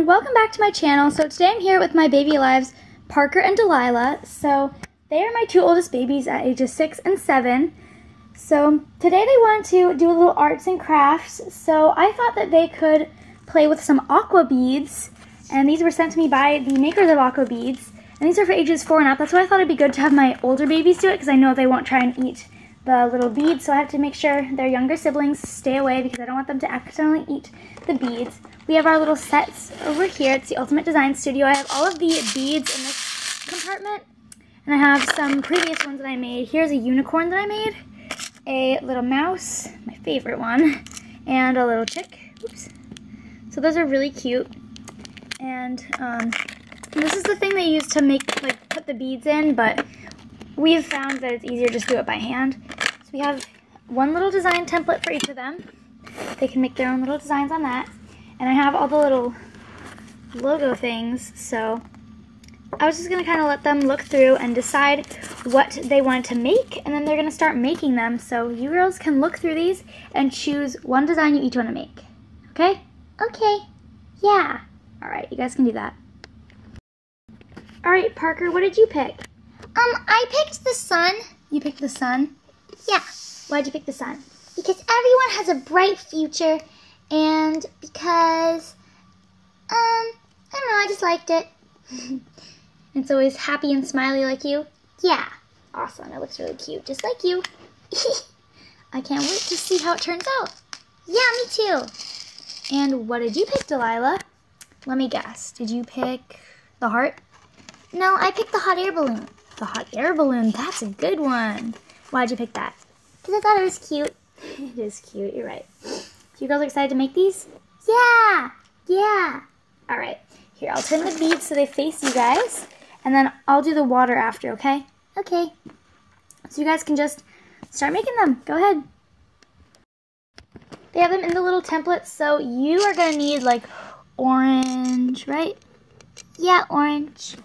everyone, welcome back to my channel. So today I'm here with my Baby Alives, Parker and Delilah. So they are my two oldest babies at ages 6 and 7. So today they wanted to do a little arts and crafts. So I thought that they could play with some aqua beads. And these were sent to me by the makers of aqua beads. And these are for ages 4 and up. That's why I thought it'd be good to have my older babies do it because I know they won't try and eat the little beads. So I have to make sure their younger siblings stay away because I don't want them to accidentally eat the beads. We have our little sets over here. It's the Ultimate Design Studio. I have all of the beads in this compartment. And I have some previous ones that I made. Here's a unicorn that I made. A little mouse, my favorite one. And a little chick. Oops. So those are really cute. And um, this is the thing they use to make, like, put the beads in, but we've found that it's easier just to do it by hand. So we have one little design template for each of them. They can make their own little designs on that. And I have all the little logo things, so I was just going to kind of let them look through and decide what they wanted to make, and then they're going to start making them. So you girls can look through these and choose one design you each want to make. Okay? Okay. Yeah. All right, you guys can do that. All right, Parker, what did you pick? Um, I picked the sun. You picked the sun? Yeah. Why'd you pick the sun? Because everyone has a bright future and because, um, I don't know, I just liked it. it's always happy and smiley like you? Yeah. Awesome, it looks really cute, just like you. I can't wait to see how it turns out. Yeah, me too. And what did you pick, Delilah? Let me guess. Did you pick the heart? No, I picked the hot air balloon. The hot air balloon, that's a good one. Why'd you pick that? Because I thought it was cute. it is cute, you're right. You girls excited to make these? Yeah, yeah. All right, here, I'll turn the beads so they face you guys, and then I'll do the water after, okay? Okay. So you guys can just start making them. Go ahead. They have them in the little templates, so you are going to need like orange, right? Yeah, orange.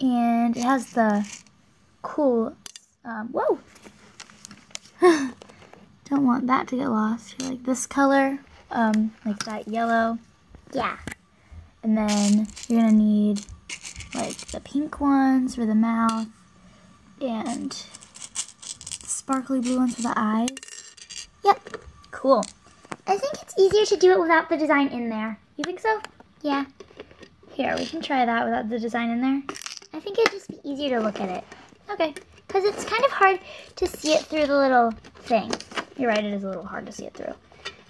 And it has the cool, um, whoa. Don't want that to get lost. You're like this color, um, like that yellow. Yeah. And then you're gonna need like the pink ones for the mouth and sparkly blue ones for the eyes. Yep. Cool. I think it's easier to do it without the design in there. You think so? Yeah. Here, we can try that without the design in there. I think it'd just be easier to look at it. Okay. Because it's kind of hard to see it through the little thing. You're right, it is a little hard to see it through.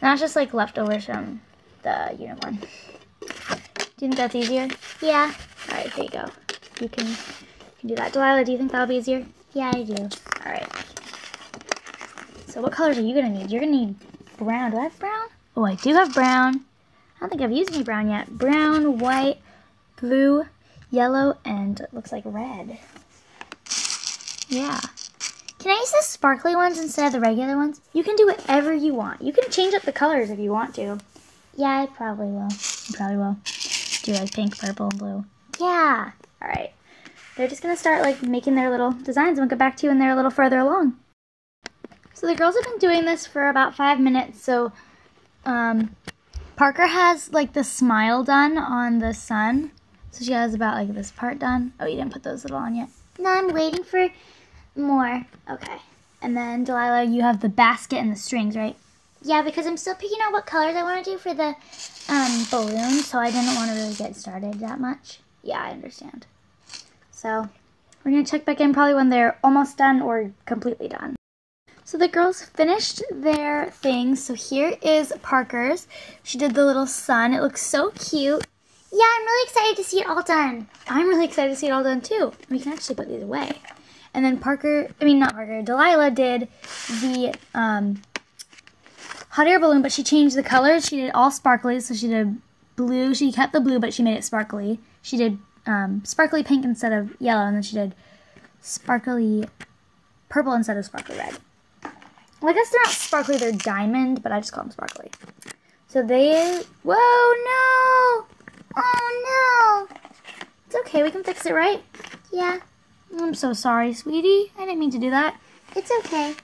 That's just like leftovers from the unicorn. Do you think that's easier? Yeah. Alright, here you go. You can, you can do that. Delilah, do you think that'll be easier? Yeah, I do. Alright. So what colors are you going to need? You're going to need brown. Do I have brown? Oh, I do have brown. I don't think I've used any brown yet. Brown, white, blue, yellow, and it looks like red. Yeah. Can I use the sparkly ones instead of the regular ones? You can do whatever you want. You can change up the colors if you want to. Yeah, I probably will. You probably will. Do like pink, purple, and blue. Yeah. All right. They're just going to start like making their little designs and we'll get back to you when they're a little further along. So the girls have been doing this for about five minutes. So um, Parker has like the smile done on the sun. So she has about like this part done. Oh, you didn't put those little on yet? No, I'm waiting for more. Okay. And then Delilah, you have the basket and the strings, right? Yeah, because I'm still picking out what colors I want to do for the um, balloon, so I didn't want to really get started that much. Yeah, I understand. So we're going to check back in probably when they're almost done or completely done. So the girls finished their things. So here is Parker's. She did the little sun. It looks so cute. Yeah, I'm really excited to see it all done. I'm really excited to see it all done too. We can actually put these away. And then Parker, I mean not Parker, Delilah did the um, hot air balloon, but she changed the colors. She did all sparkly, so she did blue. She kept the blue, but she made it sparkly. She did um, sparkly pink instead of yellow, and then she did sparkly purple instead of sparkly red. Well, I guess they're not sparkly, they're diamond, but I just call them sparkly. So they, whoa, no! Oh, no! It's okay, we can fix it, right? Yeah. I'm so sorry, sweetie. I didn't mean to do that. It's okay.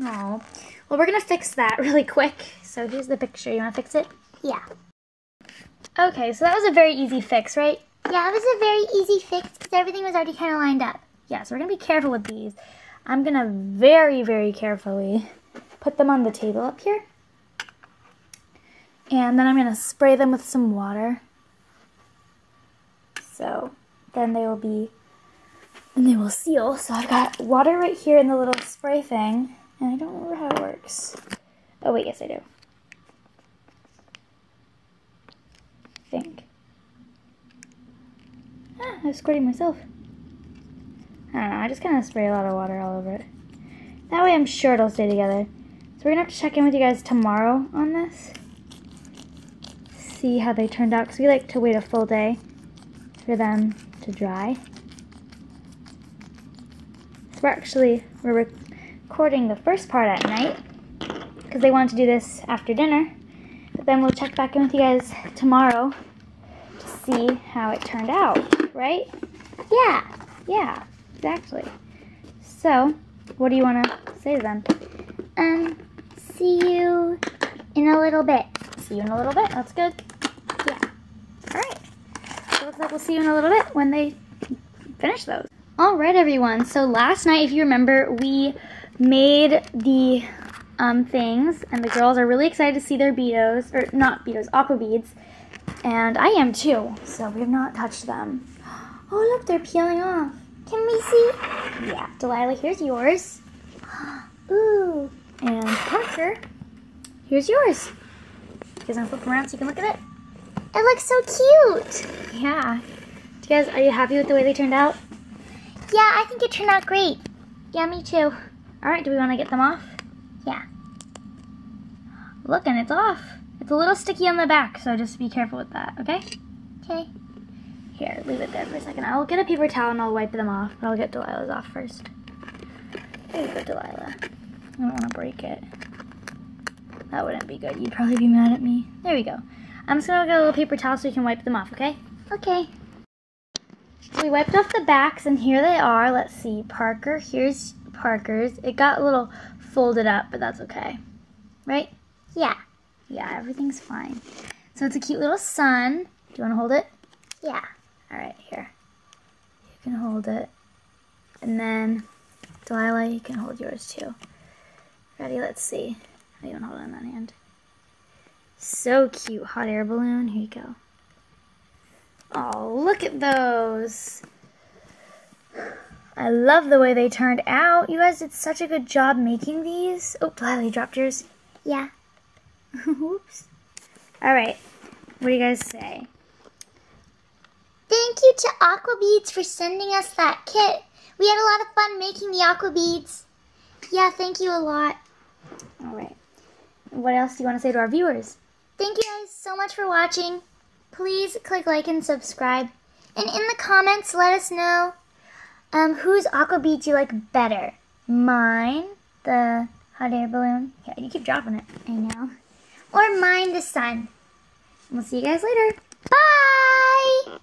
Oh. Well, we're going to fix that really quick. So here's the picture. You want to fix it? Yeah. Okay, so that was a very easy fix, right? Yeah, it was a very easy fix because everything was already kind of lined up. Yeah, so we're gonna be careful with these. I'm gonna very, very carefully put them on the table up here. And then I'm gonna spray them with some water. So then they will be, and they will seal. So I've got water right here in the little spray thing, and I don't remember how it works. Oh wait, yes I do. I think. Ah, I was squirting myself. I don't know, I just kind of spray a lot of water all over it. That way I'm sure it'll stay together. So we're going to have to check in with you guys tomorrow on this. See how they turned out, because we like to wait a full day for them to dry. We're actually, we're recording the first part at night, because they wanted to do this after dinner. But then we'll check back in with you guys tomorrow to see how it turned out, right? Yeah. Yeah, exactly. So, what do you want to say to them? Um, see you in a little bit. See you in a little bit. That's good. Yeah. All right. So looks like we'll see you in a little bit when they finish those. All right, everyone. So last night, if you remember, we made the um, things, and the girls are really excited to see their beados, or not beados, aqua beads, and I am too. So we have not touched them. Oh, look, they're peeling off. Can we see? Yeah, Delilah, here's yours. Ooh. And Parker, here's yours. You guys want to flip around so you can look at it? It looks so cute. Yeah. Do you guys, are you happy with the way they turned out? Yeah, I think it turned out great. Yeah, me too. All right, do we want to get them off? Yeah. Look, and it's off. It's a little sticky on the back, so just be careful with that, okay? Okay. Here, leave it there for a second. I'll get a paper towel and I'll wipe them off, but I'll get Delilah's off first. There you go, Delilah. I don't want to break it. That wouldn't be good. You'd probably be mad at me. There we go. I'm just going to get a little paper towel so we can wipe them off, okay? Okay. We wiped off the backs, and here they are. Let's see. Parker, here's Parker's. It got a little folded up, but that's okay. Right? Yeah. Yeah, everything's fine. So it's a cute little sun. Do you want to hold it? Yeah. All right, here. You can hold it. And then, Delilah, you can hold yours too. Ready? Let's see. How do you want to hold it in that hand? So cute. Hot air balloon. Here you go. Oh, look at those. I love the way they turned out. You guys did such a good job making these. Oh, you dropped yours. Yeah. Oops. All right. What do you guys say? Thank you to Aqua Beads for sending us that kit. We had a lot of fun making the Aqua Beads. Yeah, thank you a lot. All right. What else do you want to say to our viewers? Thank you guys so much for watching. Please click like and subscribe. And in the comments, let us know um, whose Aqua Beads you like better. Mine, the hot air balloon. Yeah, you keep dropping it. I know. Or mine, the sun. We'll see you guys later. Bye!